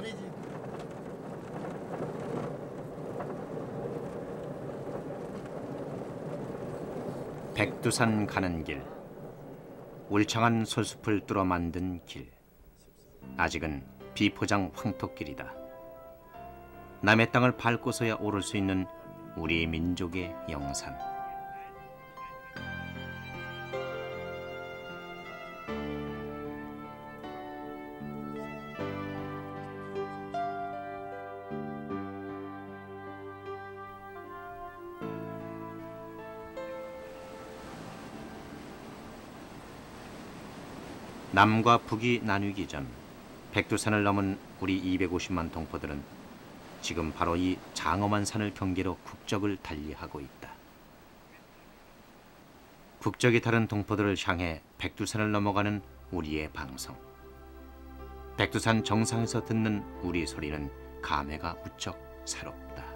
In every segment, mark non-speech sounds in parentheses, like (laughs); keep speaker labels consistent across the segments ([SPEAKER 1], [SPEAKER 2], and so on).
[SPEAKER 1] 아니지.
[SPEAKER 2] 백두산 가는 길 울창한 솔숲을 뚫어 만든 길. 아직은 비포장 황토길이다. 남의 땅을 밟고서야 오를 수 있는 우리 민족의 영산 남과 북이 나뉘기 전 백두산을 넘은 우리 250만 동포들은 지금 바로 이 장엄한 산을 경계로 국적을 달리하고 있다. 국적이 다른 동포들을 향해 백두산을 넘어가는 우리의 방송. 백두산 정상에서 듣는 우리 소리는 감회가 무척 새롭다.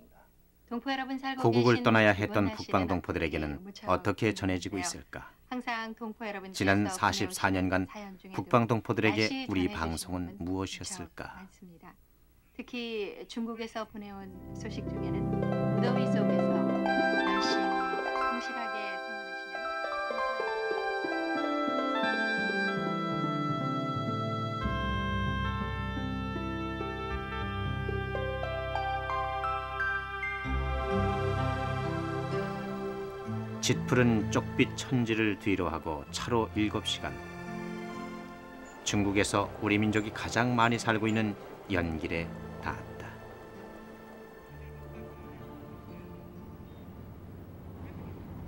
[SPEAKER 2] 고국을 떠나야 했던 북방 동포들에게는 어떻게 전해지고. 있을까? 지난 44년간 북방 동포들에게
[SPEAKER 3] 날씨
[SPEAKER 2] 우리 방송은 무엇이었을까?
[SPEAKER 3] 특히 중국에서 보내온 소식 중에는 더위 속에서 열심
[SPEAKER 2] 짙푸른 쪽빛 천지를 뒤로 하고 차로 7시간. 중국에서 우리 민족이 가장 많이 살고 있는 연길에 닿았다.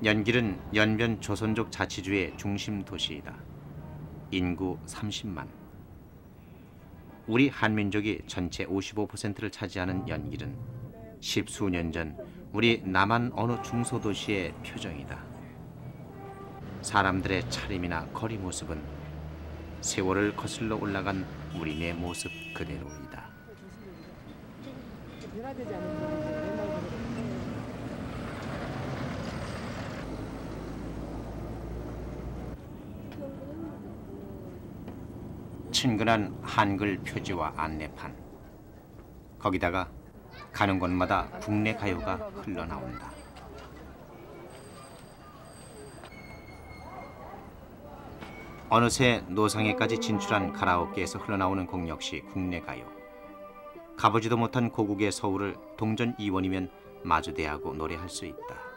[SPEAKER 2] 연길은 연변 조선족 자치주의 중심 도시이다. 인구 30만. 우리 한민족이 전체 55%를 차지하는 연길은 십수년 전 우리 남한 어느 중소도시의 표정이다. 사람들의 차림이나 거리 모습은 세월을 거슬러 올라간 우리네 모습 그대로이다. 친근한 한글 표지와 안내판. 거기다가 가는 곳마다 국내 가요가 흘러나온다. 어느새 노상에까지 진출한 가라오케에서 흘러나오는 곡 역시 국내 가요. 가보지도 못한 고국의 서울을 동전 2원이면 마주대하고 노래할 수 있다.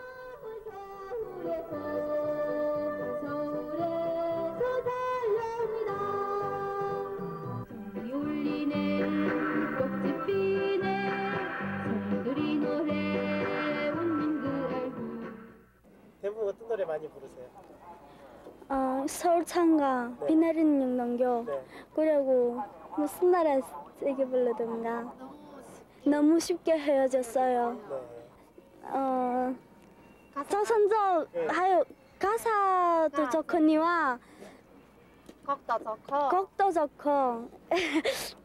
[SPEAKER 4] 그리고 무슨 나라 세게 부르던가. 너무 쉽게 헤어졌어요.
[SPEAKER 1] 네.
[SPEAKER 4] 어, 조선족, 하여 가사도 좋거니와
[SPEAKER 5] 곡도 좋고
[SPEAKER 4] 곡도 좋고 (laughs)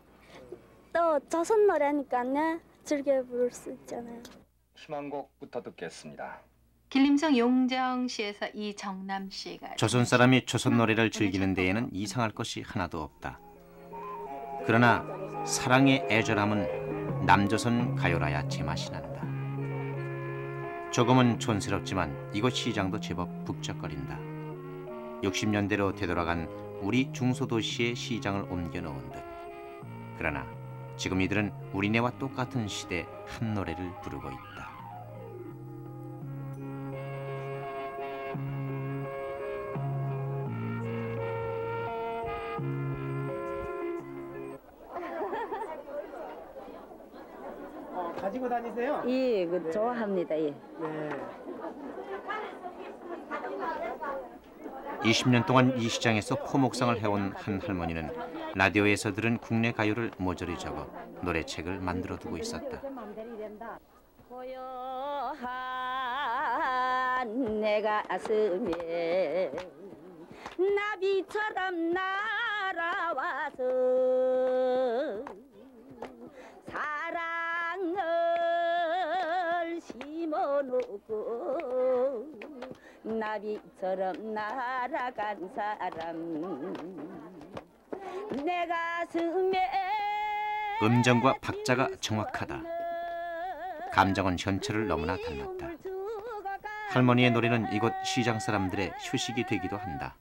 [SPEAKER 4] 또 조선 노래니까요 즐겨 부를 수 있잖아요.
[SPEAKER 6] 희망곡부터 듣겠습니다.
[SPEAKER 3] 길림성 용정시에서 이정남 씨가
[SPEAKER 2] 조선 사람이 조선 노래를 즐기는 데에는 이상할 것이 하나도 없다. 그러나 사랑의 애절함은 남조선 가요라야 제맛이 난다. 조금은 촌스럽지만 이곳 시장도 제법 북적거린다. 60년대로 되돌아간 우리 중소도시의 시장을 옮겨 놓은 듯. 그러나 지금 이들은 우리네와 똑같은 시대 한 노래를 부르고 있다.
[SPEAKER 1] 가지고 다니세요?
[SPEAKER 7] 예, 그 좋아합니다. 예.
[SPEAKER 1] 네.
[SPEAKER 2] 20년 동안 이 시장에서 포목상을 해온 한 할머니는 라디오에서 들은 국내 가요를 모조리 적어 노래책을 만들어 두고 있었다.
[SPEAKER 7] 고요한 내 가슴에 나비처럼 날아와서 심어놓고 나비처럼 날아간 사람 내 가슴에
[SPEAKER 2] 음정과 박자가 정확하다. 감정은 현철을 너무나 닮았다. 할머니의 노래는 이곳 시장 사람들의 휴식이 되기도 한다.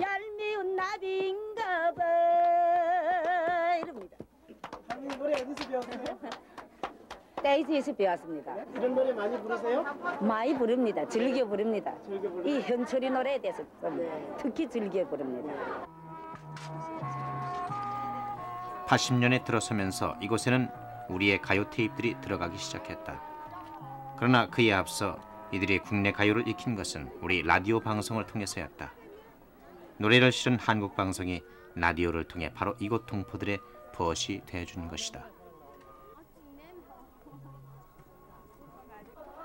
[SPEAKER 7] 얄미운 나비인가 봐 이럽니다
[SPEAKER 1] 할머니 노래 어디서 배웠어요?
[SPEAKER 7] 떼지에서 배웠습니다
[SPEAKER 1] 이런 노래 많이 부르세요?
[SPEAKER 7] 많이 부릅니다 즐겨 부릅니다
[SPEAKER 1] 즐겨 부르세요?
[SPEAKER 7] 이 현철이 노래에 대해서 좀 특히 즐겨 부릅니다
[SPEAKER 2] 80년에 들어서면서 이곳에는 우리의 가요 테이프들이 들어가기 시작했다. 그러나 그에 앞서 이들이 국내 가요를 익힌 것은 우리 라디오 방송을 통해서였다. 노래를 실은 한국 방송이 라디오를 통해 바로 이곳 동포들의 벗이 되어준 것이다.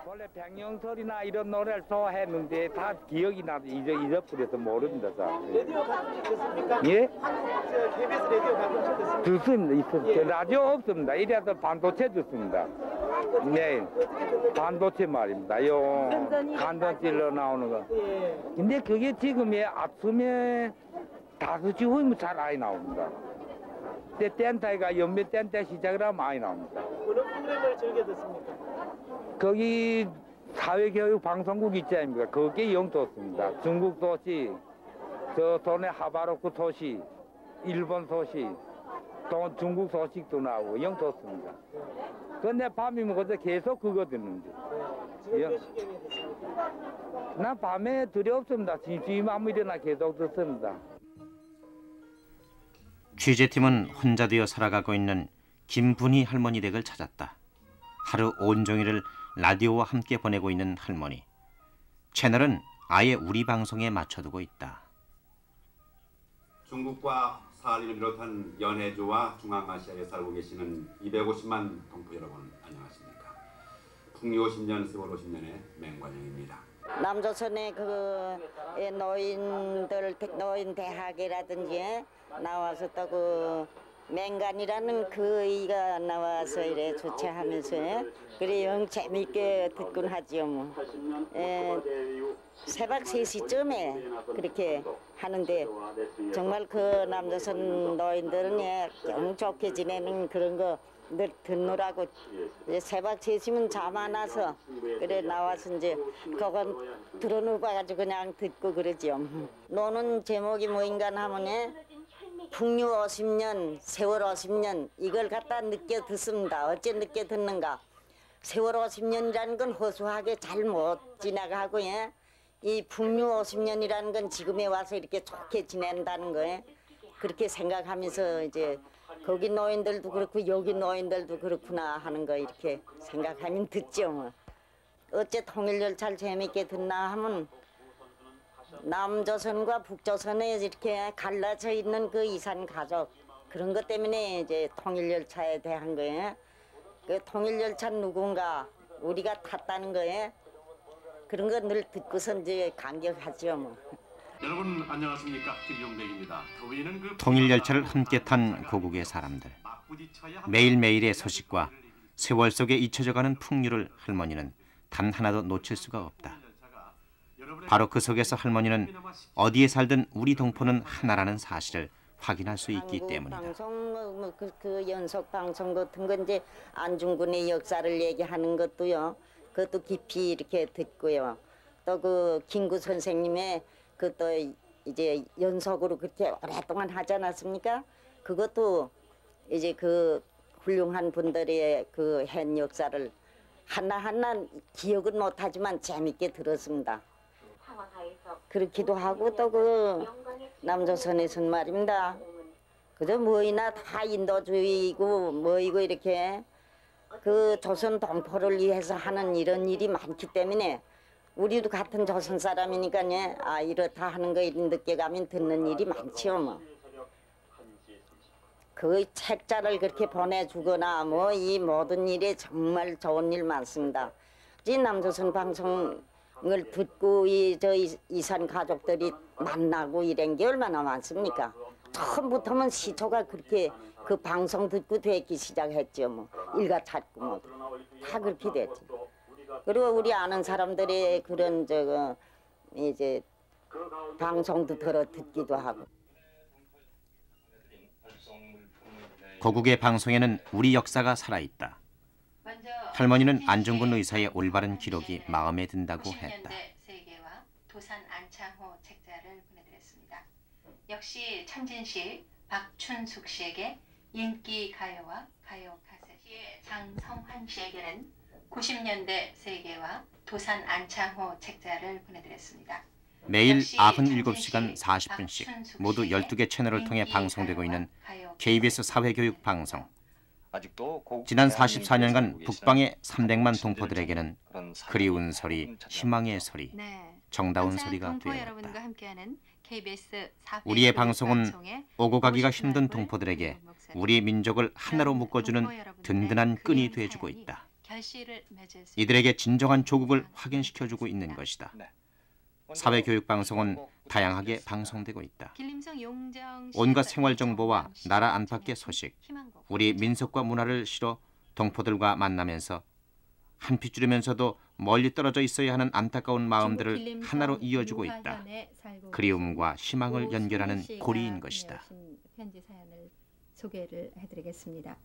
[SPEAKER 8] 원래 백령설이나 이런 노래를 좋아했는데 다 기억이 나도 잊어 잊어버려서 모릅니다. 자.
[SPEAKER 1] 라디오 가끔씩 듣습니까?
[SPEAKER 8] 예?
[SPEAKER 1] KBS 라디오 가끔씩 듣습니까?
[SPEAKER 8] 듣습니다.
[SPEAKER 1] 예.
[SPEAKER 8] 라디오 없습니다. 이래서 반도체 듣습니다. 네, 반도체 말입니다. 요 간단 찔러 나오는 거.
[SPEAKER 1] 예.
[SPEAKER 8] 근데 그게 지금에 아침에 다섯 시 후면 잘 많이 나옵니다. 때 땐타이가 연매 땐때 시작을 하면 많이 나옵니다.
[SPEAKER 1] 어느 프로그램을 즐겨 듣습니까?
[SPEAKER 8] 거기 사회교육 방송국 있지 않습니까? 그게 영토습니다. 중국 소식, 저 돈의 하바로크 소식, 일본 소식, 또 중국 소식도 나오고 영토습니다. 근데 밤이면 그저 계속 그거 듣는데. 나 밤에 들이 없습니다. 지금 아무 일이나 계속 듣습니다.
[SPEAKER 2] 취재팀은 혼자 되어 살아가고 있는 김분희 할머니 댁을 찾았다. 하루 온종일을 라디오와 함께 보내고 있는 할머니. 채널은 아예 우리 방송에 맞춰두고 있다.
[SPEAKER 9] 중국과 사할린을 비롯한 연해주와 중앙아시아에 살고 계시는 250만 동포 여러분 안녕하십니까? 풍요 50년, 세월 50년의 맹관영입니다.
[SPEAKER 7] 남조선의 그 예, 노인들 대- 노인 대학이라든지 나와서 또그 맹간이라는 그 이가 나와서 이래 주최하면서 그래 영 재밌게 듣곤 하지요 뭐. 예, 새벽 3시쯤에 그렇게 하는데 정말 그 남조선 노인들은 예, 영 좋게 지내는 그런 거 늘 듣느라고 새벽 3시면 잠 안 와서 그래 나와서 이제 그건 들어누워가지고 그냥 듣고 그러지요. 노는 제목이 뭐인가 하면 예, 풍류 50년, 세월 50년 이걸 갖다 느껴 듣습니다. 어째 느껴 듣는가? 세월 50년이라는 건 허수하게 잘 못 지나가고 예. 이 풍류 50년이라는 건 지금에 와서 이렇게 좋게 지낸다는 거예. 그렇게 생각하면서 이제 거기 노인들도 그렇고 여기 노인들도 그렇구나 하는 거 이렇게 생각하면 듣죠. 뭐. 어째 통일열차를 재밌게 듣나 하면 남조선과 북조선에 이렇게 갈라져 있는 그 이산 가족 그런 것 때문에 이제 통일열차에 대한 거예요. 그 통일열차는 누군가 우리가 탔다는 거예요. 그런 거 늘 듣고서 이제 감격하지요 뭐.
[SPEAKER 9] 여러분 안녕하십니까? 김용백입니다. 더위는 그
[SPEAKER 2] 통일 열차를 함께 탄 고국의 사람들. 매일매일의 소식과 세월 속에 잊혀져가는 풍류를 할머니는 단 하나도 놓칠 수가 없다. 바로 그 속에서 할머니는 어디에 살든 우리 동포는 하나라는 사실을 확인할 수 있기 때문이다.
[SPEAKER 7] 방송 뭐, 뭐 그, 그 연속 방송 같은 거 이제 안중근의 역사를 얘기하는 것도요. 그것도 깊이 이렇게 듣고요. 또 그 김구 선생님의 그 또 이제 연속으로 그렇게 오랫동안 하지 않았습니까? 그것도 이제 그 훌륭한 분들의 그 현 역사를 하나하나 기억은 못하지만 재밌게 들었습니다. 그렇기도 하고 또 그 남조선에서는 말입니다. 그저 뭐이나 다 인도주의고 뭐이고 이렇게 그 조선 동포를 위해서 하는 이런 일이 많기 때문에 우리도 같은 조선 사람이니까요. 아 이렇다 하는 거 늦게 가면 듣는 일이 많지요 뭐. 그 책자를 그렇게 보내주거나 뭐 이 모든 일에 정말 좋은 일 많습니다. 이 남조선 방송 을 듣고 이 저 이산 가족들이 만나고 이런 게 얼마나 많습니까? 처음부터는 시초가 그렇게 그 방송 듣고 되기 시작했죠 뭐 일가 찾고 뭐다 그렇게 됐지. 그리고 우리 아는 사람들의 그런 저거 이제 방송도 들어 듣기도 하고.
[SPEAKER 2] 고국의 방송에는 우리 역사가 살아있다. 할머니는 안중근 의사의 올바른 기록이 마음에 든다고
[SPEAKER 3] 90년대
[SPEAKER 2] 했다.
[SPEAKER 3] 세계와 도산 안창호 책자를 보내드렸습니다. 역시 천진시 박춘숙 씨에게 인기 가요와 가요 카셋의 장성환 씨에게는 90년대 세계와 도산 안창호 책자를 보내드렸습니다.
[SPEAKER 2] 매일
[SPEAKER 3] 역시
[SPEAKER 2] 97시간
[SPEAKER 3] 천진시
[SPEAKER 2] 40분씩
[SPEAKER 3] 박춘숙
[SPEAKER 2] 모두
[SPEAKER 3] 씨의
[SPEAKER 2] 12개 채널을 통해 방송되고 있는 KBS 사회교육 방송. 지난
[SPEAKER 6] 대한민국에 살고
[SPEAKER 2] 44년간
[SPEAKER 6] 계시는
[SPEAKER 2] 북방의 300만
[SPEAKER 6] 신들을
[SPEAKER 2] 동포들에게는 그리운 소리. 희망의 소리,
[SPEAKER 3] 네.
[SPEAKER 2] 정다운 소리가
[SPEAKER 3] 사회
[SPEAKER 2] 우리의 방송은 오고 가기가 힘든 동포들에게. 우리 민족을 하나로 묶어주는 든든한 끈이
[SPEAKER 3] 사연이
[SPEAKER 2] 있다. 이들에게 진정한 조국을 확인시켜주고 있는. 것이다.
[SPEAKER 6] 네.
[SPEAKER 2] 사회교육 방송은
[SPEAKER 6] 꼭
[SPEAKER 2] 다양하게. 방송되고 있다. 온갖 생활 정보와 나라 안팎의 소식, 우리 민속과 문화를 실어 동포들과 만나면서 한 핏줄이면서도 멀리 떨어져 있어야 하는 안타까운 마음들을 하나로 이어주고 있다. 그리움과 희망을 연결하는 고리인 것이다.
[SPEAKER 3] 편지 사연을 소개를 해드리겠습니다.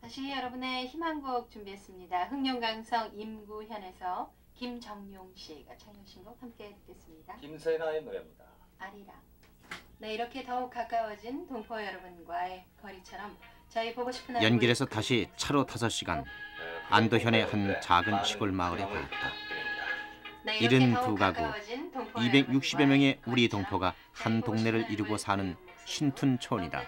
[SPEAKER 3] 다시 여러분의 희망곡 준비했습니다. 흥룡강성 임구현에서 김정용 씨가 청해 주신 곡 함께 듣겠습니다.
[SPEAKER 6] 김세나의 노래입니다.
[SPEAKER 3] 아리랑. 네 이렇게 더욱 가까워진 동포 여러분과의 거리처럼 저희 보고 싶은
[SPEAKER 2] 연길에서 다시 차로 5시간 안도현의 한 작은 시골 마을에 갔다.
[SPEAKER 3] 네, 이렇게
[SPEAKER 2] 72
[SPEAKER 3] 더욱
[SPEAKER 2] 가구,
[SPEAKER 3] 가까워진 동포
[SPEAKER 2] 260여 명의 우리
[SPEAKER 3] 여러분과의
[SPEAKER 2] 동포가
[SPEAKER 3] 거리처럼
[SPEAKER 2] 한 동네를 이루고 사는 신툰촌이다.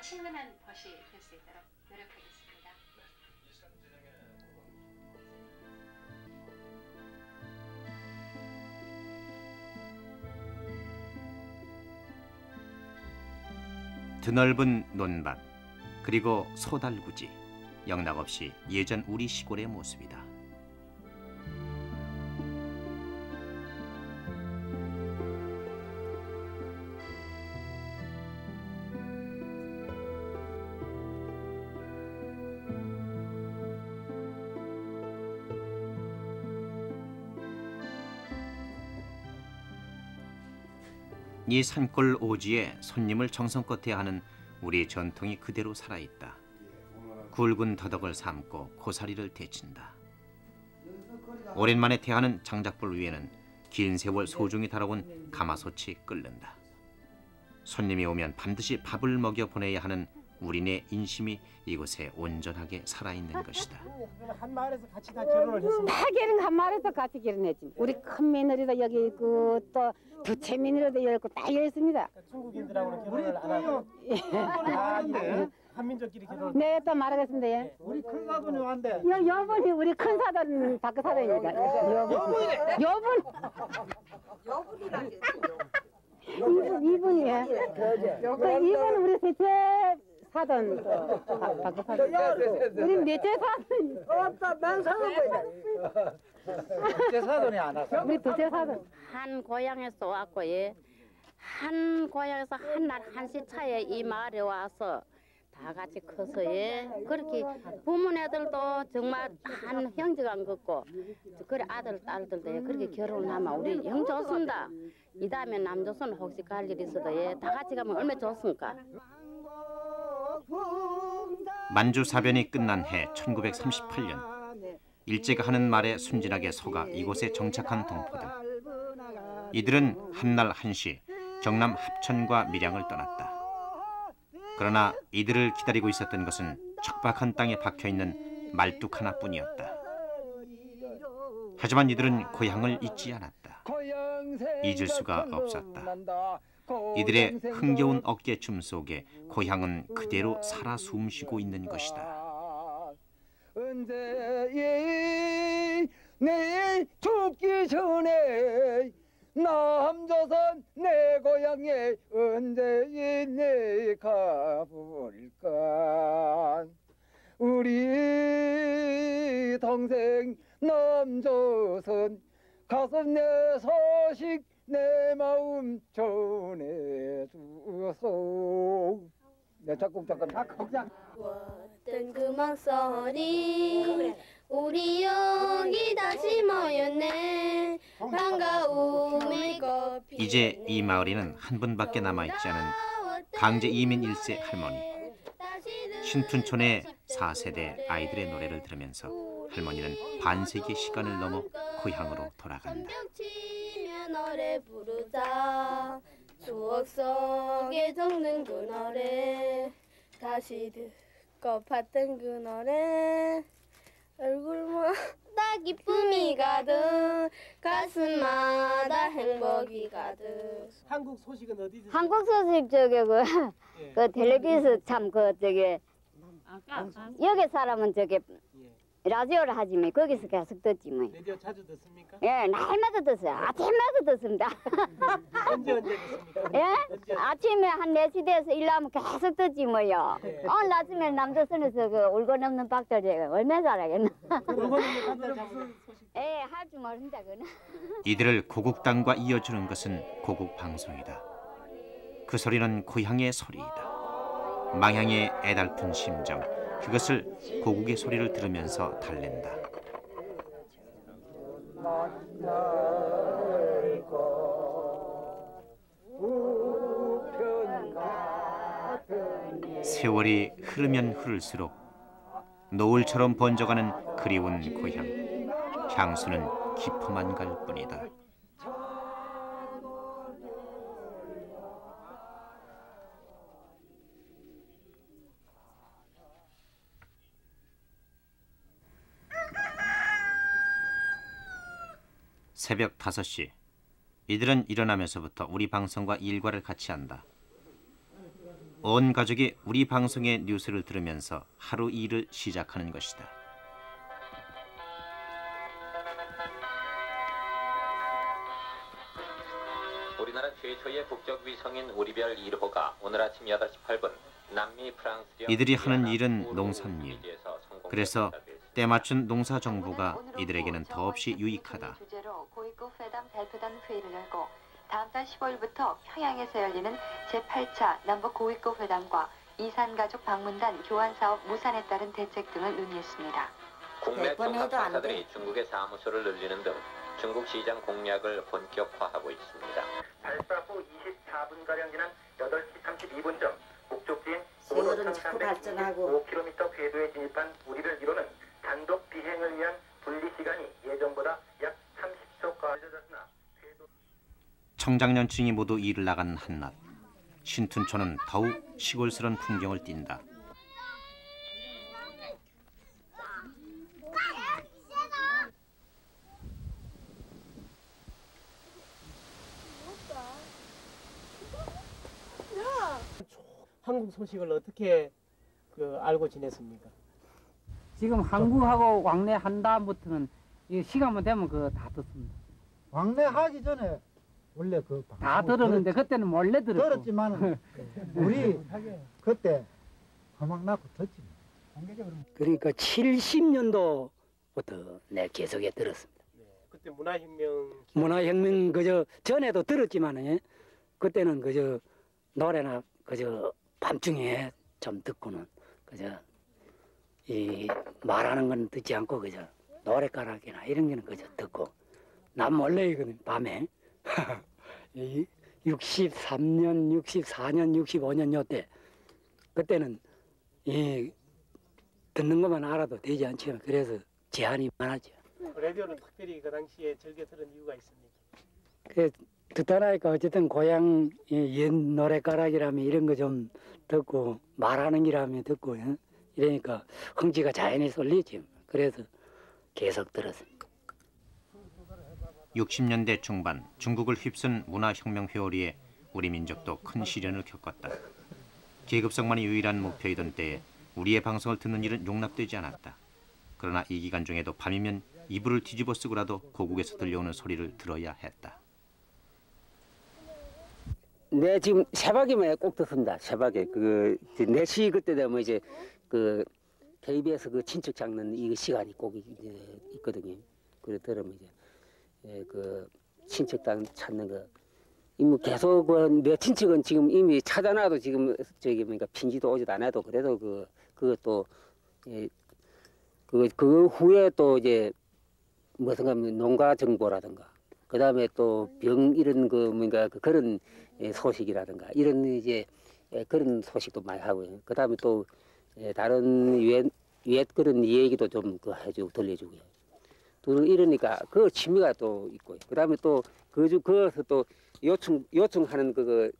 [SPEAKER 2] 드넓은 논밭 그리고 소달구지 영락없이 예전 우리 시골의 모습이다. 이 산골 오지에 손님을 정성껏 대하는 우리 전통이 그대로 살아있다. 굵은 더덕을 삶고 고사리를 데친다. 오랜만에 대하는 장작불 위에는 긴 세월 소중히 달아온 가마솥이 끓는다. 손님이 오면 반드시 밥을 먹여 보내야 하는 우리네 인심이 이곳에 온전하게 살아있는 것이다.
[SPEAKER 1] 한 마을에서 같이 다 결혼을 했습니다.
[SPEAKER 10] 다 결혼 한 마을에서 같이 결혼했지. 우리 큰 며느리도 여기 있고 또 두째 며느리도 여기 있고 다 여기 있습니다.
[SPEAKER 1] 중국인들하고는 결혼을 안 하고 아, 예. 한민족끼리 결혼.
[SPEAKER 10] 네, 또 말하겠습니다. 예.
[SPEAKER 1] 우리 큰 사돈이 왔는데
[SPEAKER 10] 여, 여분이 우리 큰 사돈 박그 사돈입니다. 여분. 여분. 이분 이분이에요. 그 이분 우리 셋째 박- 박그 사돈. 우리 넷째 사돈.
[SPEAKER 1] 어따 난 상관없어. 제 사돈이 안 왔어.
[SPEAKER 10] 우리 둘째 사돈.
[SPEAKER 11] 한 고향에서 왔고 예. 한 고향에서 한 날 한시 차에 이 마을에 와서 다 같이 커서 예. 그렇게 부모 애들도 정말 한 형제가 안 걷고 그래 아들 딸들도 예. 그렇게 결혼을 하면 우리 형 좋습니다. 이 다음에 남조선 혹시 갈 일 있어도 예. 다 같이 가면 얼마나 좋습니까?
[SPEAKER 2] 만주 사변이 끝난 해 1938년 일제가 하는 말에 순진하게 속아 이곳에 정착한 동포들. 이들은 한날 한시 경남 합천과 밀양을 떠났다. 그러나 이들을 기다리고 있었던 것은 척박한 땅에 박혀 있는 말뚝 하나뿐이었다. 하지만 이들은 고향을 잊지 않았다. 잊을 수가 없었다. 이들의 흥겨운 어깨춤 속에 고향은 그대로 살아 숨쉬고 있는 것이다.
[SPEAKER 12] 언제 내 죽기 전에 남조선 내 고향에 언제 내 가볼까 우리 동생 남조선 가슴 내 소식 내 마음 전해주소 내 작곡 잠깐.
[SPEAKER 13] 뜬금한 소리. 우리 여기 다시 모였네. 반가움이 꽃피
[SPEAKER 2] 이제 이 마을에는 한 분밖에 남아있지 않은 강제 이민 일세 할머니. 신춘촌의 4세대 아이들의 노래를 들으면서 할머니는 반세기 시간을 넘어 고향으로 돌아간다.
[SPEAKER 13] 노래 부르자. 추억 속에 적는 그 노래 다시 듣고 봤던 그 노래 얼굴마다 (laughs) 기쁨이 가득 가슴마다 행복이 가득.
[SPEAKER 1] 한국 소식은 어디서?
[SPEAKER 14] 한국 소식 저기 그, 그 텔레비전 참그 저기 여기 사람은 저기 라디오를 하지만 거기서 계속 듣지 뭐.
[SPEAKER 1] 라디오 자주 듣습니까?
[SPEAKER 14] 예, 날마다 듣어요. 아침마다 듣습니다. (laughs)
[SPEAKER 1] 언제 언제 듣습니까?
[SPEAKER 14] 예? 아침에 한 4시 돼서 일하면 계속 듣지 뭐요. 오늘 아침에 남조선에서 그 울고 넘는 박들 제가 얼마나 잘하겠나. (laughs) 예, 할 줄 모른다 그는. (laughs)
[SPEAKER 2] 이들을 고국당과 이어주는 것은 고국 방송이다. 그 소리는 고향의 소리이다. 망향의 애달픈 심정, 그것을 고국의 소리를 들으면서 달랜다. 세월이 흐르면 흐를수록 노을처럼 번져가는 그리운 고향. 향수는 깊어만 갈 뿐이다. 새벽 5시. 이들은 일어나면서부터 우리 방송과 일과를 같이 한다. 온 가족이 우리 방송의 뉴스를 들으면서 하루 일을 시작하는 것이다.
[SPEAKER 15] 우리나라 최초의 국적 위성인 우리별 1호가 오늘 아침 8시 8분 남미 프랑스
[SPEAKER 2] 이들이 하는 일은 농산일. 그래서 때맞춘 농사 정보가 이들에게는 더없이 유익하다.
[SPEAKER 16] 대표단 회의를 열고 다음 달 15일부터 평양에서 열리는 제8차 남북 고위급 회담과 이산 가족 방문단 교환 사업 무산에 따른 대책 등을 논의했습니다.
[SPEAKER 15] 국내
[SPEAKER 7] 안
[SPEAKER 15] 종합상사들이 중국의 사무소를 늘리는 등 중국 시장 공략을 본격화하고 있습니다.
[SPEAKER 17] 발사 후 24분가량 지난 8시 32분쯤 북쪽진
[SPEAKER 7] 세월은 자꾸 발전하고
[SPEAKER 17] 5km 궤도에 진입한 우리별 1호는 단독 비행을 위한 분리 시간이 예정보다 약 30초가 늦어졌으나
[SPEAKER 2] 청장년층이 모두 일을 나간 한낮 신춘촌은 더욱 시골스런 풍경을 띈다.
[SPEAKER 1] 한국 소식을 어떻게 그 알고 지냈습니까?
[SPEAKER 10] 지금 한국하고 왕래한 다음부터는 이 시간만 되면 그거 다 듣습니다.
[SPEAKER 18] 왕래하기 전에 원래 그
[SPEAKER 10] 다 들었는데
[SPEAKER 18] 들었-
[SPEAKER 10] 그때는 몰래 들었고.
[SPEAKER 18] 들었지만은 (laughs) 우리 그때 허막 나고 듣지.
[SPEAKER 19] 그러니까 70년도부터 내 계속해 들었습니다.
[SPEAKER 1] 그때 문화혁명
[SPEAKER 19] 문화혁명 그저 전에도 들었지만은 예, 그때는 그저 노래나 그저 밤중에 좀 듣고는 그저 이 말하는 건 듣지 않고 그저 노래가락이나 이런 거는 그저 듣고 남 몰래 이거는 밤에 이 63년, 64년, 65년 요때 그때는 이 듣는 것만 알아도 되지 않지만 그래서 제한이 많았죠.
[SPEAKER 1] 라디오는 특별히 그 당시에 즐겨 들은 이유가 있습니까?
[SPEAKER 19] 그 듣다 나니까 어쨌든 고향 이옛 노래가락이라면 이런 거 좀 듣고 말하는 기라면 듣고 예? 이러니까 흥지가 자연히 쏠리지. 그래서 계속 들었습니다.
[SPEAKER 2] 60년대 중반 중국을 휩쓴 문화혁명 회오리에 우리 민족도 큰 시련을 겪었다. 계급성만이 유일한 목표이던 때에 우리의 방송을 듣는 일은 용납되지 않았다. 그러나 이 기간 중에도 밤이면 이불을 뒤집어 쓰고라도 고국에서 들려오는 소리를 들어야 했다.
[SPEAKER 20] 네 지금 새벽이면 꼭 듣습니다. 새벽에 그 4시 그때 되면 이제 그 KBS 그 친척 장는 이 시간이 꼭 있거든요. 그래 들으면 이제 예, 그 친척당 찾는 거. 이뭐 계속 그내 친척은 지금 이미 찾아놔도 지금 저기 뭐니까 핀지도 오지도 않아도 그래도 그 그것도 예, 그, 그 후에 또 이제 무슨 가 농가 정보라든가 그 다음에 또 병 이런 그 뭔가 그 그런 예, 소식이라든가 이런 이제 예, 그런 소식도 많이 하고요. 그 다음에 또 예, 다른 옛, 옛 그런 얘기도 좀 그 해주고 들려주고요. 또 이러니까 그 취미가 또 있고요. 그 다음에 또 그주 그어서 또 요청 요청하는 그,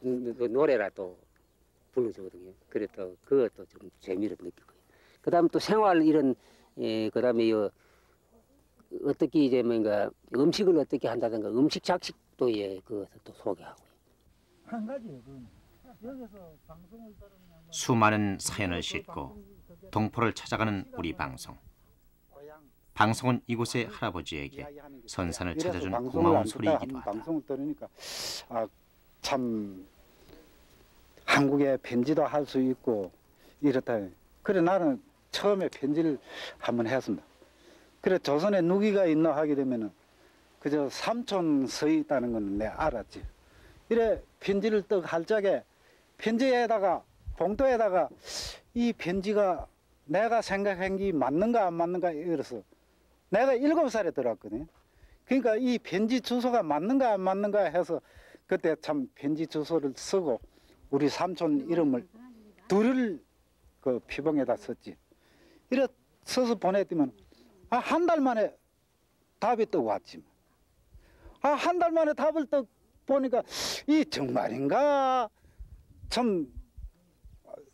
[SPEAKER 20] 그, 그 노래라 또 불러주거든요. 그래 또 그것도 좀 재미를 느끼고요. 그 다음에 또 생활 이런 예, 그 다음에 요 어떻게 이제 뭔가 음식을 어떻게 한다든가 음식 작식도 예 그것을 또 소개하고
[SPEAKER 18] 한 가지 그 여기서 방송을 들으면
[SPEAKER 2] 수많은 사연을 싣고 동포를 찾아가는 우리 방송. 방송은 이곳의 할아버지에게 선산을 찾아준 고마운 소리이기도
[SPEAKER 18] 한
[SPEAKER 2] 하다.
[SPEAKER 18] 방송을 들으니까 아, 참 한국에 편지도 할 수 있고 이렇다. 그래 나는 처음에 편지를 한번 했습니다. 그래 조선에 누기가 있나 하게 되면은 그저 삼촌 서 있다는 건내 알았지. 이래 편지를 떡할 적에 편지에다가 봉투에다가 이 편지가 내가 생각한 게 맞는가 안 맞는가 이래서 내가 일곱 살에 들어왔거든요. 그러니까 이 편지 주소가 맞는가 안 맞는가 해서 그때 참 편지 주소를 쓰고 우리 삼촌 이름을 둘을 그 피봉에다 썼지. 이래 써서 보냈더면 아, 한 달 만에 답이 떠 왔지. 아, 한 달 만에 답을 떠 보니까 이 정말인가 참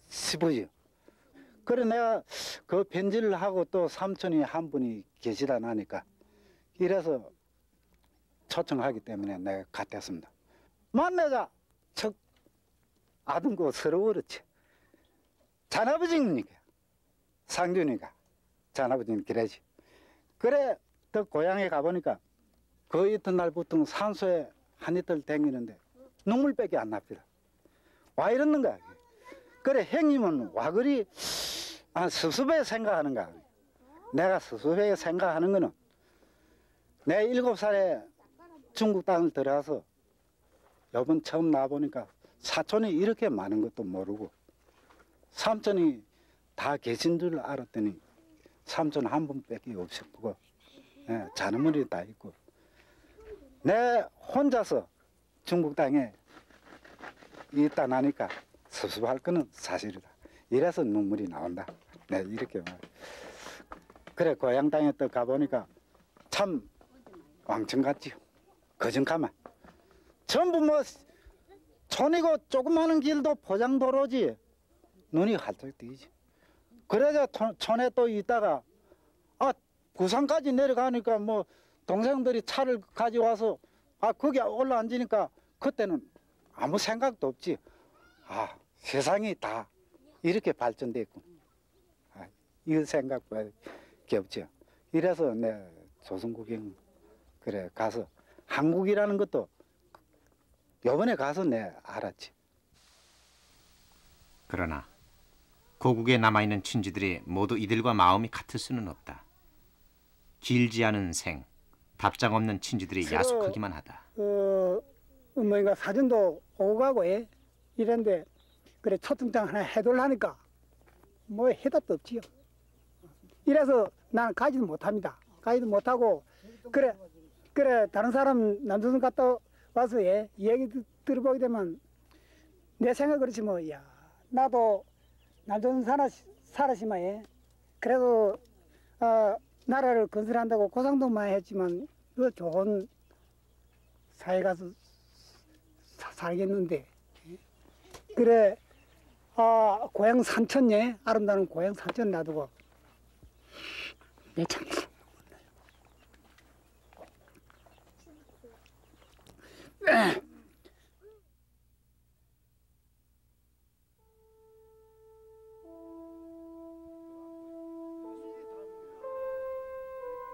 [SPEAKER 18] 싶어요. 그래 내가 그 편지를 하고 또 삼촌이 한 분이 계시다 나니까 이래서 초청하기 때문에 내가 갔댔습니다. 만나자 척 아등고 서러워 그렇지. 잔아버지니까 상준이가 잔아버지는 그래지. 그래 더 고향에 가보니까 그 이튿날부터 산소에 한 이틀 댕기는데 눈물밖에 안 납니다. 와 이러는가? 그래 형님은 와 그리 아, 스스로에 생각하는가? 내가 스스로에 생각하는 거는 내 일곱 살에 중국 땅을 들어가서 여번 처음 나보니까 사촌이 이렇게 많은 것도 모르고 삼촌이 다 계신 줄 알았더니 삼촌 한 분밖에 없었고 예, 자녀물이 다 있고 내 혼자서 중국 땅에 있다 나니까 섭섭할 거는 사실이다. 이래서 눈물이 나온다. 네, 이렇게 말. 그래 고향 땅에 또 가보니까 참 왕청 같지요. 거정가만 전부 뭐 촌이고 조그마한 길도 포장도로지 눈이 활짝 뜨이지. 그래서 촌- 촌에 또 있다가 아 구산까지 내려가니까 뭐 동생들이 차를 가져와서 아 거기 올라앉으니까 그때는 아무 생각도 없지. 아 세상이 다 이렇게 발전됐군. 아, 이 생각밖에 없죠. 이래서 내 조선구경 그래 가서 한국이라는 것도 요번에 가서 내 알았지.
[SPEAKER 2] 그러나 고국에 남아있는 친지들이 모두 이들과 마음이 같을 수는 없다. 길지 않은 생, 답장 없는 친지들이
[SPEAKER 10] 서로-
[SPEAKER 2] 야속하기만 하다.
[SPEAKER 10] 어, 뭐인가 사진도 오고 가고 예. 이런데 그래 초청장 하나 해둘라니까 뭐 해답도 없지요. 이래서 나는 가지도 못합니다. 가지도 못하고 그래 그래 다른 사람 남조선 갔다 와서 예 얘기 들- 들어보게 되면 내 생각 그렇지 뭐야 나도 남조선 살아 살았지만 예 그래도 어, 나라를 건설한다고 고상도 많이 했지만 그 좋은 사회 가서 사- 살겠는데. 그래 아 고향 산천예 아름다운 고향 산천 놔두고 내참.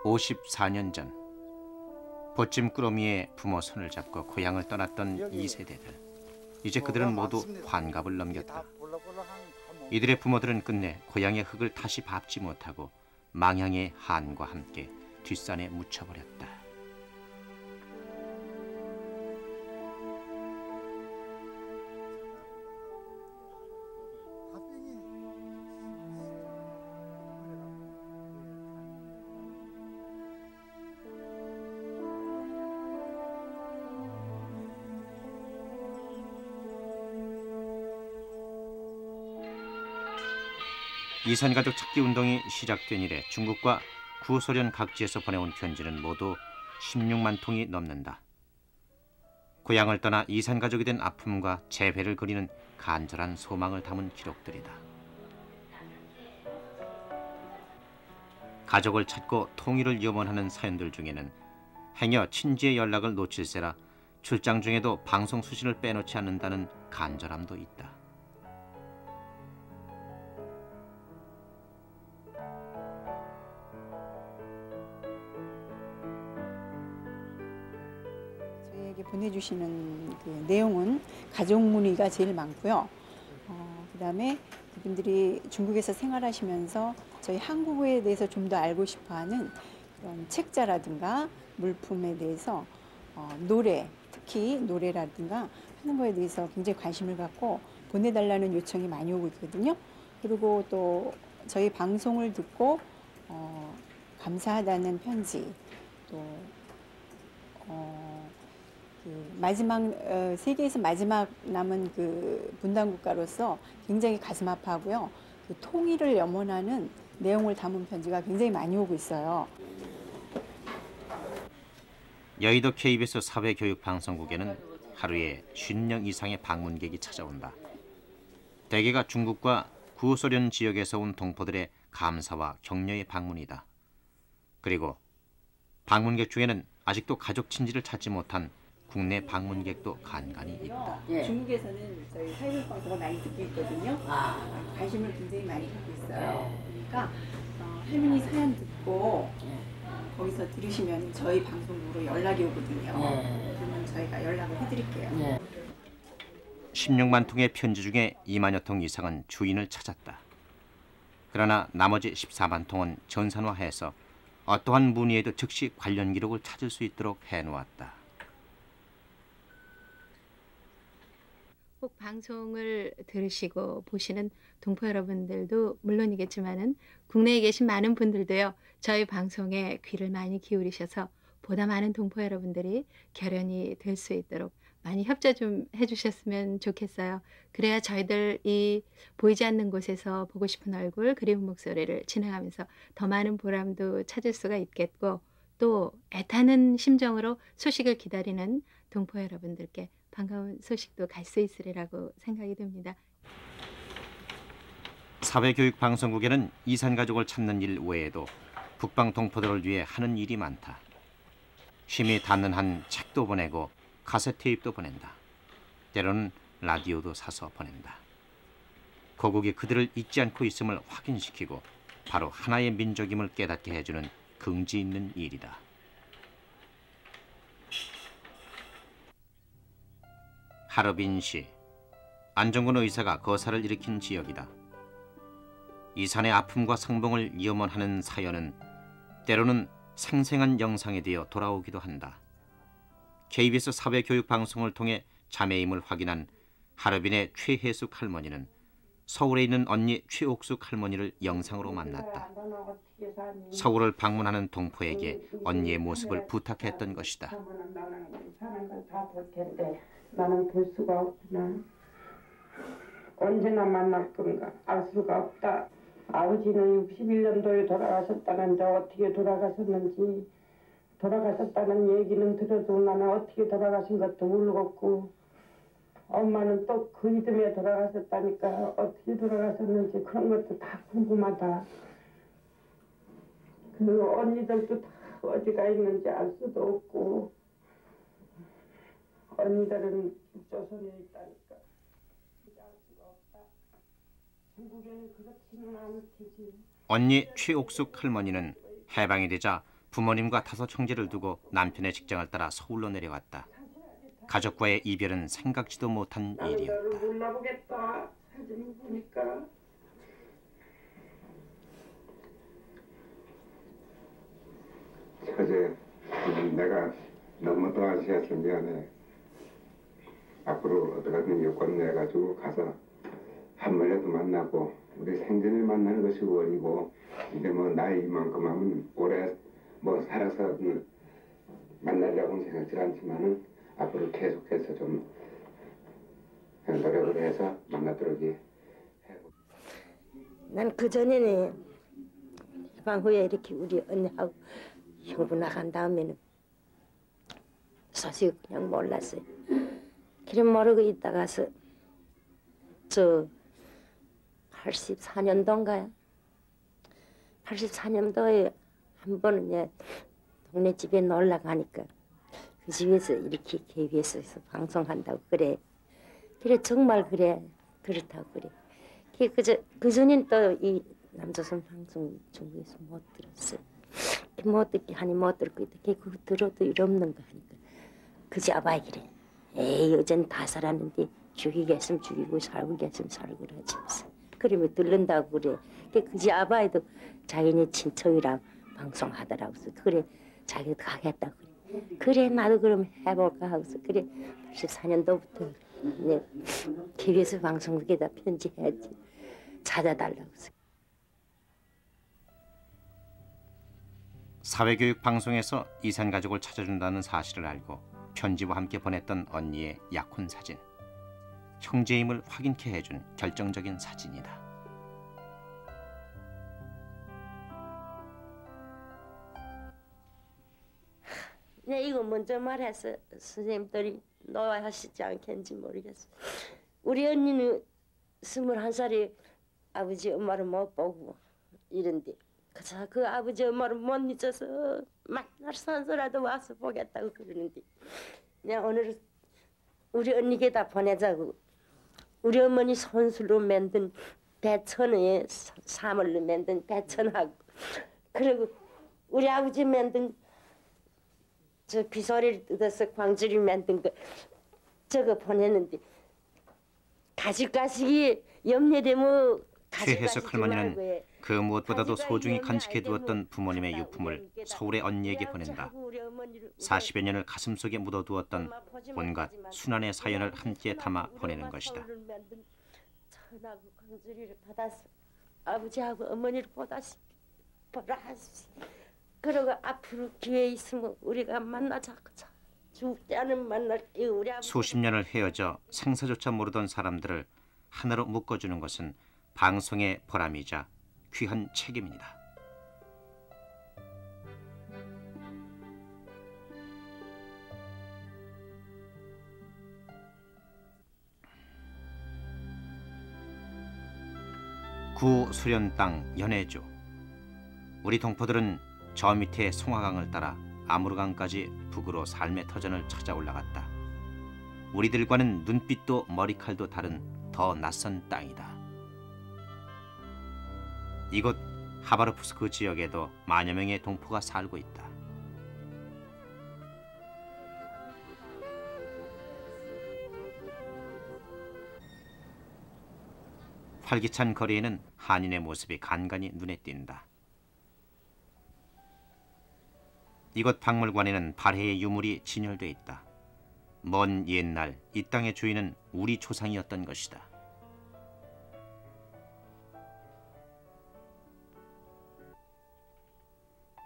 [SPEAKER 2] (54년) 전 보찜 꾸러미의 부모 손을 잡고 고향을 떠났던 이세대들. 이제 그들은 모두 환갑을 넘겼다. 이들의 부모들은 끝내 고향의 흙을 다시 밟지 못하고 망향의 한과 함께 뒷산에 묻혀버렸다 이산 가족 찾기 운동이 시작된 이래 중국과 구소련 각지에서 보내온 편지는 모두 16만 통이 넘는다. 고향을 떠나 이산 가족이 된 아픔과 재회를 그리는 간절한 소망을 담은 기록들이다. 가족을 찾고 통일을 염원하는 사연들 중에는 행여 친지의 연락을 놓칠세라 출장 중에도 방송 수신을 빼놓지 않는다는 간절함도 있다.
[SPEAKER 21] 주시는 그 내용은 가족 문의가 제일 많고요. 어, 그 다음에 그분들이 중국에서 생활하시면서 저희 한국에 대해서 좀 더 알고 싶어 하는 그런 책자라든가 물품에 대해서 어, 노래, 특히 노래라든가 하는 거에 대해서 굉장히 관심을 갖고 보내달라는 요청이 많이 오고 있거든요. 그리고 또 저희 방송을 듣고 어, 감사하다는 편지 또 어, 그 마지막 어, 세계에서 마지막 남은 그 분단 국가로서 굉장히 가슴 아파하고요. 그 통일을 염원하는 내용을 담은 편지가 굉장히 많이 오고 있어요.
[SPEAKER 2] 여의도 KBS 사회교육방송국에는 하루에 50명 이상의 방문객이 찾아온다. 대개가 중국과 구소련 지역에서 온 동포들의 감사와 격려의 방문이다. 그리고 방문객 중에는 아직도 가족 친지를 찾지 못한 국내 방문객도 간간히 있다.
[SPEAKER 21] 중국에서는 저희 사회적 방송을 많이 듣고 있거든요. 관심을 굉장히 많이 갖고 있어요. 그러니까 어, 할머니 사연 듣고 거기서 들으시면 저희 방송으로 연락이 오거든요. 그러면 저희가 연락을 해드릴게요.
[SPEAKER 2] 16만 통의 편지 중에 2만여 통 이상은 주인을 찾았다. 그러나 나머지 14만 통은 전산화해서 어떠한 문의에도 즉시 관련 기록을 찾을 수 있도록 해놓았다.
[SPEAKER 3] 꼭 방송을 들으시고 보시는 동포 여러분들도 물론이겠지만은 국내에 계신 많은 분들도요 저희 방송에 귀를 많이 기울이셔서 보다 많은 동포 여러분들이 결연이 될 수 있도록 많이 협조 좀 해주셨으면 좋겠어요. 그래야 저희들 이 보이지 않는 곳에서 보고 싶은 얼굴, 그리운 목소리를 진행하면서 더 많은 보람도 찾을 수가 있겠고 또 애타는 심정으로 소식을 기다리는 동포 여러분들께 반가운 소식도 갈 수 있으리라고 생각이 듭니다.
[SPEAKER 2] 사회교육 방송국에는 이산 가족을 찾는 일 외에도 북방 동포들을 위해 하는 일이 많다. 힘이 닿는 한 책도 보내고 카세트 테이프도 보낸다. 때로는 라디오도 사서 보낸다. 고국이 그들을 잊지 않고 있음을 확인시키고 바로 하나의 민족임을 깨닫게 해주는 긍지 있는 일이다. 하르빈시 안정근 의사가 거사를 일으킨 지역이다. 이 산의 아픔과 상봉을 염원하는 사연은 때로는 생생한 영상이 되어 돌아오기도 한다. KBS 사회교육 방송을 통해 자매임을 확인한 하르빈의 최혜숙 할머니는 서울에 있는 언니 최옥숙 할머니를 영상으로 만났다. 서울을 방문하는 동포에게 언니의 모습을 부탁했던 것이다.
[SPEAKER 22] 나는 볼 수가 없구나. 언제나 만날 건가 알 수가 없다. 아버지는 61년도에 돌아가셨다는데 어떻게 돌아가셨는지 돌아가셨다는 얘기는 들어도 나는 어떻게 돌아가신 것도 모르겠고 엄마는 또 그 이듬해 돌아가셨다니까 어떻게 돌아가셨는지 그런 것도 다 궁금하다. 그 언니들도 다 어디가 있는지 알 수도 없고 있다니까. 중국에는 그렇지는 않을 테지.
[SPEAKER 2] 언니 최옥숙 할머니는 해방이 되자 부모님과 다섯 형제를 두고 남편의 직장을 따라 서울로 내려왔다. 가족과의 이별은 생각지도 못한 일이었다.
[SPEAKER 22] 몰라보겠다. 사진 보니까.
[SPEAKER 23] 처제, 내가 너무 도와주셔서 미안해. 앞으로 어떻게든 여권 내가지고 가서 한 번이라도 만나고 우리 생전을 만나는 것이 원이고 이제 뭐 나이 이만큼 하면 오래 뭐 살아서 음, 만나려고는 생각지 않지만은 앞으로 계속해서 좀 노력을 해서 만나도록 해.
[SPEAKER 24] 난 그 전에는 해방 후에 이렇게 우리 언니하고 형부 나간 다음에는 소식 그냥 몰랐어요. 그래 모르고 있다가서 저 84년도인가요? 84년도에 한 번은 이제 동네 집에 놀러 가니까 그 집에서 이렇게 KBS에서 방송한다고 그래. 그래 정말 그래 그렇다고 그래. 그 그저 그 전엔 또 이 남조선 방송 중국에서 못 들었어요. 못 듣게 하니 못 듣고 있다. 걔 그거 들어도 일 없는 거 하니까 그지 아바이 그래. 에이 어젠 다 살았는데 죽이겠으면 죽이고 살고겠으면 살고 그러지 무슨. 그러면 들른다고 그래. 그 아바이도 자기네 친척이랑 방송하더라고서 그래 자기도 가겠다고 그래. 그래 나도 그럼 해볼까 하고서 그래 84년도부터 네, KBS 방송국에다 편지해야지 찾아달라고.
[SPEAKER 2] 사회교육 방송에서 이산 가족을 찾아준다는 사실을 알고 편지와 함께 보냈던 언니의 약혼 사진. 형제임을 확인케 해준 결정적인 사진이다. (laughs)
[SPEAKER 24] 네, 이거 먼저 말해서 선생님들이 노하시지 않겠는지 모르겠어. 우리 언니는 스물한 살에 아버지 엄마를 못 보고 이런데 그저 그 아버지 엄마를 못 잊어서 만날 산소라도 와서 보겠다고 그러는데 내가 오늘 우리 언니에다 보내자고. 우리 어머니 손수로 만든 배천에 사물로 만든 배천하고. 그리고 우리 아버지 만든 저 비소리를 뜯어서 광주리 만든 거 저거 보냈는데 가식가식이 염려되면
[SPEAKER 2] 최혜석 할머니는 그 무엇보다도 소중히 간직해 두었던 부모님의 유품을 서울의 언니에게 보낸다. 40여 년을 가슴속에 묻어두었던 온갖 순환의 사연을 함께 담아 보내는 것이다.
[SPEAKER 24] 천하고 광주리를 받아서 아버지하고 어머니를 보다시 보라 하시. 그러고 앞으로 기회 있으면 우리가 만나자 그자. 죽을 때는 만날 게 우리 아버지.
[SPEAKER 2] 수십 년을 헤어져 생사조차 모르던 사람들을 하나로 묶어주는 것은 방송의 보람이자 귀한 책임이다. 구 수련 땅 연해주 우리 동포들은 저 밑에 송화강을 따라 아무르강까지 북으로 삶의 터전을 찾아 올라갔다. 우리들과는 눈빛도 머리칼도 다른 더 낯선 땅이다. 이곳 하바르프스크 지역에도 만여 명의 동포가 살고 있다. 활기찬 거리에는 한인의 모습이 간간히 눈에 띈다. 이곳 박물관에는 발해의 유물이 진열돼 있다. 먼 옛날 이 땅의 주인은 우리 조상이었던 것이다.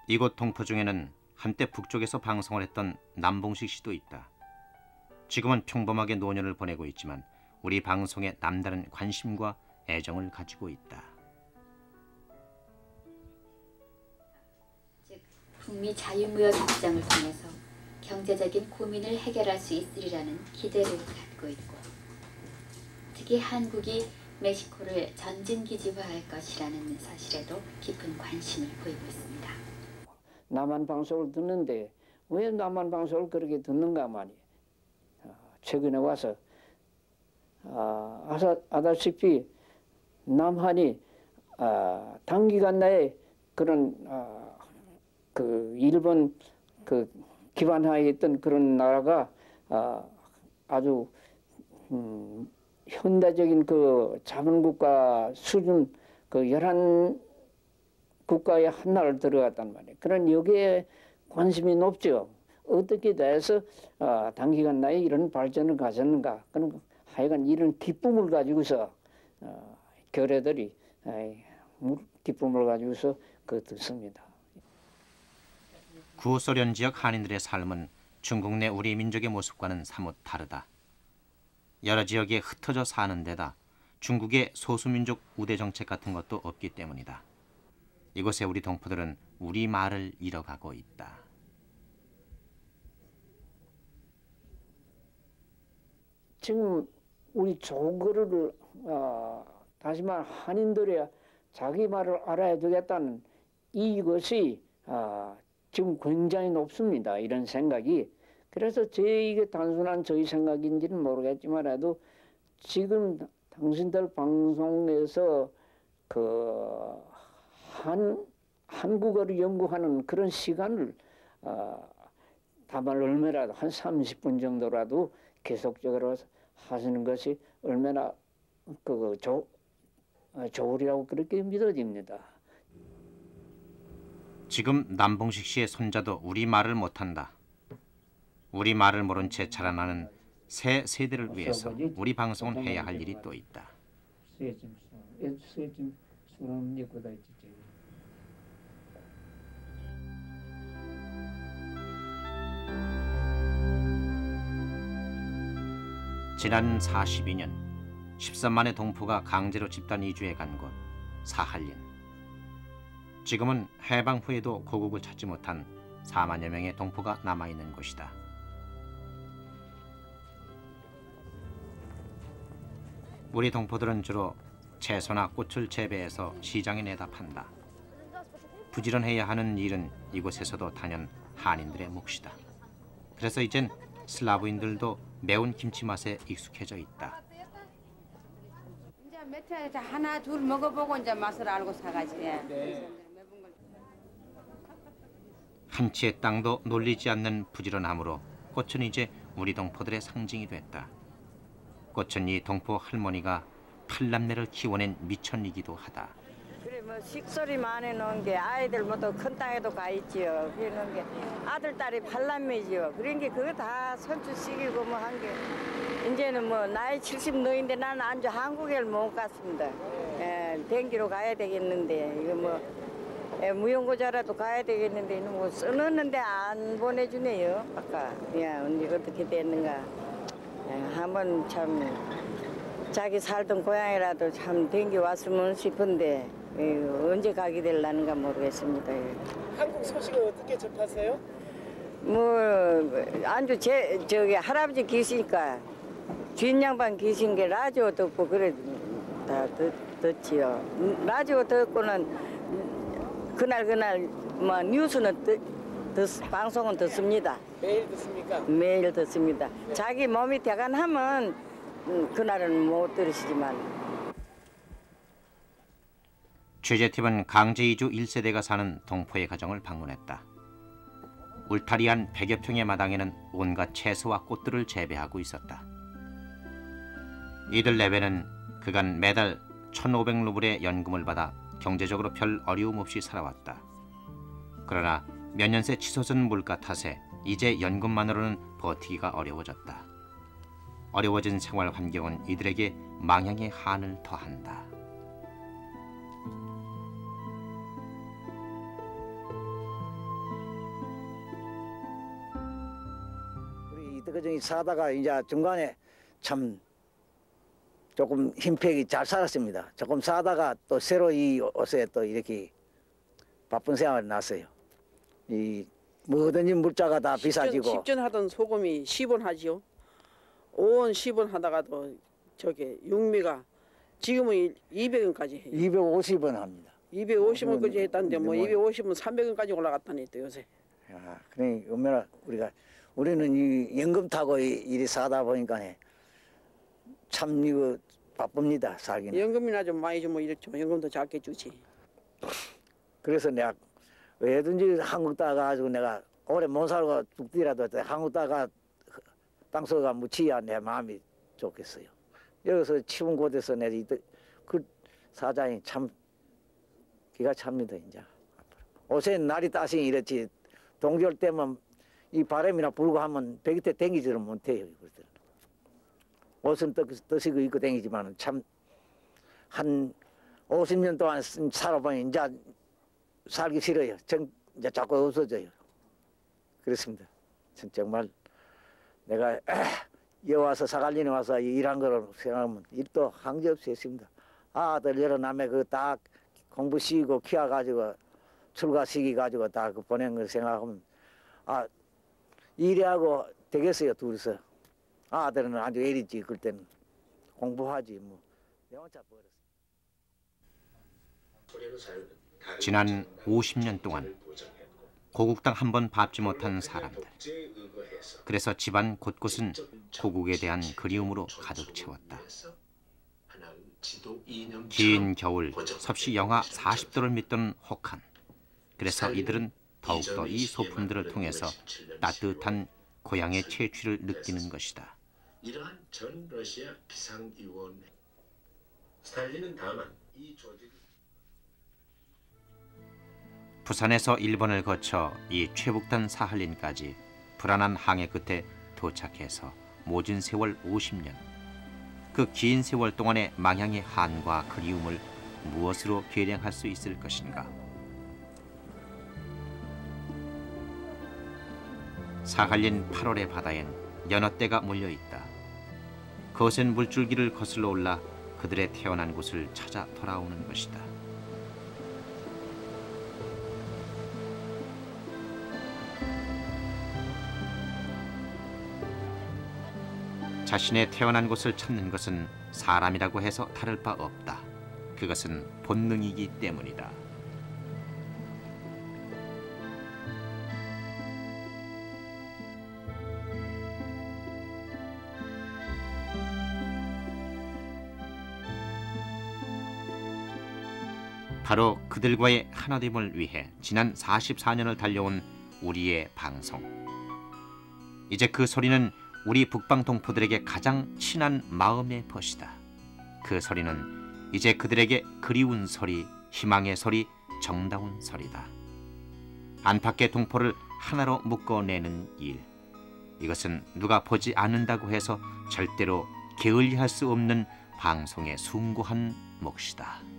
[SPEAKER 2] 이곳 동포 중에는 한때 북쪽에서 방송을 했던 남봉식 씨도 있다. 지금은 평범하게 노년을 보내고 있지만 우리 방송에 남다른 관심과 애정을 가지고 있다.
[SPEAKER 25] 북미 자유무역 협정을 통해서 경제적인 고민을 해결할 수 있으리라는 기대를 갖고 있고 특히 한국이 멕시코를 전진기지화할 것이라는 사실에도 깊은 관심을 보이고 있습니다.
[SPEAKER 26] 남한 방송을 듣는데 왜 남한 방송을 그렇게 듣는가 말이에요.
[SPEAKER 27] 최근에 와서 아, 아다시피 남한이 아, 단기간 내에 그런 아, 그 일본 그 기반하에 있던 그런 나라가 아, 아주 음, 현대적인 그 자본국가 수준 그 열한 국가의 하나를 들어갔단 말이에요. 그런 여기에 관심이 높죠. 어떻게 돼서 어, 단기간 내에 이런 발전을 가졌는가. 그런 하여간 이런 기쁨을 가지고서 어, 에이, 물- 기쁨을 가지고서 그 듣습니다.
[SPEAKER 2] 구소련 지역 한인들의 삶은 중국 내 우리 민족의 모습과는 사뭇 다르다. 여러 지역에 흩어져 사는 데다 중국의 소수민족 우대 정책 같은 것도 없기 때문이다. 이곳에 우리 동포들은 우리 말을 잃어가고 있다.
[SPEAKER 27] 지금 우리 조거를 어, 다시 말 한인들의 자기 말을 알아야 되겠다는 이것이 어, 지금 굉장히 높습니다. 이런 생각이. 그래서 제 이게 단순한 저희 생각인지는 모르겠지만라도 지금 당신들 방송에서 그 한 한국어를 연구하는 그런 시간을 어, 다만 얼마라도 한 30분 정도라도 계속적으로 하시는 것이 얼마나 그 조, 어, 좋으리라고 그렇게 믿어집니다.
[SPEAKER 2] 지금 남봉식 씨의 손자도 우리 말을 못한다. 우리 말을 모른 채 자라나는 새 세대를 위해서 우리 방송은 해야 할 일이 또 있다. 지난 42년 13만의 동포가 강제로 집단 이주해 간 곳 사할린. 지금은 해방 후에도 고국을 찾지 못한 4만여 명의 동포가 남아 있는 곳이다. 우리 동포들은 주로 채소나 꽃을 재배해서 시장에 내다 판다. 부지런해야 하는 일은 이곳에서도 단연 한인들의 몫이다. 그래서 이젠 슬라브인들도 매운 김치 맛에 익숙해져 있다.
[SPEAKER 28] 이제 몇회 하나 둘 먹어보고 이제 맛을 알고 사가지.
[SPEAKER 2] 한 치의 땅도 놀리지 않는 부지런함으로 꽃은 이제 우리 동포들의 상징이 됐다. 꽃은 이 동포 할머니가 팔남매를 키워낸 미천이기도 하다.
[SPEAKER 29] 뭐 식소리만 해놓은 게 아이들 모두 큰 땅에도 가 있지요. 그러는 게 아들 딸이 팔남매지요. 그런 게 그거 다 선출시키고 뭐 한 게 이제는 뭐 나이 70 너인데 나는 안주 한국에 못 갔습니다. 예, 댕기로 가야 되겠는데 이거 뭐 예, 무용고자라도 가야 되겠는데 이놈 뭐 써놨는데 안 보내주네요. 아까 야 언제 어떻게 됐는가. 예, 한번 참 자기 살던 고향이라도 참 댕겨 왔으면 싶은데 예, 언제 가게 될라는가 모르겠습니다. 예.
[SPEAKER 1] 한국 소식을 어떻게 접하세요?
[SPEAKER 29] 뭐 안주 제 저기 할아버지 계시니까 주인 양반 계신 게 라디오 듣고 그래 다 듣, 듣지요. 음, 라디오 듣고는 그날 그날 뭐 뉴스는 듣, 듣, 방송은 듣습니다.
[SPEAKER 1] 매일 듣습니까?
[SPEAKER 29] 매일 듣습니다. 자기 몸이 대간하면 음, 그날은 못 들으시지만
[SPEAKER 2] 취재팀은 강제 이주 1세대가 사는 동포의 가정을 방문했다. 울타리한 100여 평의 마당에는 온갖 채소와 꽃들을 재배하고 있었다. 이들 내외는 그간 매달 1,500루블의 연금을 받아 경제적으로 별 어려움 없이 살아왔다. 그러나 몇 년새 치솟은 물가 탓에 이제 연금만으로는 버티기가 어려워졌다. 어려워진 생활 환경은 이들에게 망향의 한을 더한다.
[SPEAKER 26] 사다가 이제 중간에 참 조금 힘pe기 잘 살았습니다. 조금 사다가 또 새로 이 옷에 또 이렇게 바쁜 생활이 났어요. 이 뭐든지 물자가 다 비싸지고
[SPEAKER 30] 10전 하던 소금이 10원 하지요. 5원 10원 하다가도 저게 육미가 지금은 200원까지 해요.
[SPEAKER 26] 250원 합니다.
[SPEAKER 30] 250원까지 했다는데 뭐
[SPEAKER 26] 뭐.
[SPEAKER 30] 250원 300원까지 올라갔다니 또 요새.
[SPEAKER 26] 야, 그래 얼마나 우리가 우리는 이 연금 타고 이- 이리 사다 보니까 참 이거 바쁩니다 살기는.
[SPEAKER 30] 연금이나 좀 많이 주면 이렇게 좀 연금도 작게 주지.
[SPEAKER 26] 그래서 내가 왜든지 한국 따가지고 내가 오래 못 살고 죽더라도 한국 따가 땅속가 묻히야 내 마음이 좋겠어요. 여기서 치운 곳에서 내가 그 사장이 참 기가 찹니다 이제. 옷에 날이 따시 이렇지 동절 때면 이 바람이나 불고 하면 베기 때 댕기지를 못해요. 이것들. 옷은 뜻- 뜻이고 입고 댕기지만 참 한 50년 동안 쓴- 살아보니 이제 살기 싫어요. 정, 이제 자꾸 없어져요. 그렇습니다. 전 정말 내가 (clears throat) 여와서 사갈린에 와서 일한 거로 생각하면 일도 한게 없이 했습니다. 아들 여러 남의 그다 공부 시키고 키워가지고 출가 시키 가지고 다 그 보낸 걸 생각하면 아 일하고 되겠어요 둘이서 아들은 아주 애리지 그럴 때는 공부하지 뭐.
[SPEAKER 2] 지난 50년 동안 고국당 한 번 밟지 못한 사람들. 그래서 집안 곳곳은 고국에 대한 그리움으로 가득 채웠다. 긴 겨울 섭씨 영하 40도를 믿던 혹한. 그래서 이들은 더욱더 이 소품들을 통해서 따뜻한 고향의 채취를 느끼는 것이다.
[SPEAKER 31] 이러한 전 러시아 비상위원회 스탈린은 다만 이 조직을
[SPEAKER 2] 부산에서 일본을 거쳐 이 최북단 사할린까지 불안한 항해 끝에 도착해서 모진 세월 50년. 그 긴 세월 동안의 망향의 한과 그리움을 무엇으로 계량할 수 있을 것인가? 사할린 8월의 바다엔 연어떼가 몰려 있다. 거센 물줄기를 거슬러 올라 그들의 태어난 곳을 찾아 돌아오는 것이다. 자신의 태어난 곳을 찾는 것은 사람이라고 해서 다를 바 없다. 그것은 본능이기 때문이다. 바로 그들과의 하나됨을 위해 지난 44년을 달려온 우리의 방송. 이제 그 소리는 우리 북방 동포들에게 가장 친한 마음의 벗이다. 그 소리는 이제 그들에게 그리운 소리, 희망의 소리, 정다운 소리다. 안팎의 동포를 하나로 묶어내는 일. 이것은 누가 보지 않는다고 해서 절대로 게을리할 수 없는 방송의 숭고한 몫이다.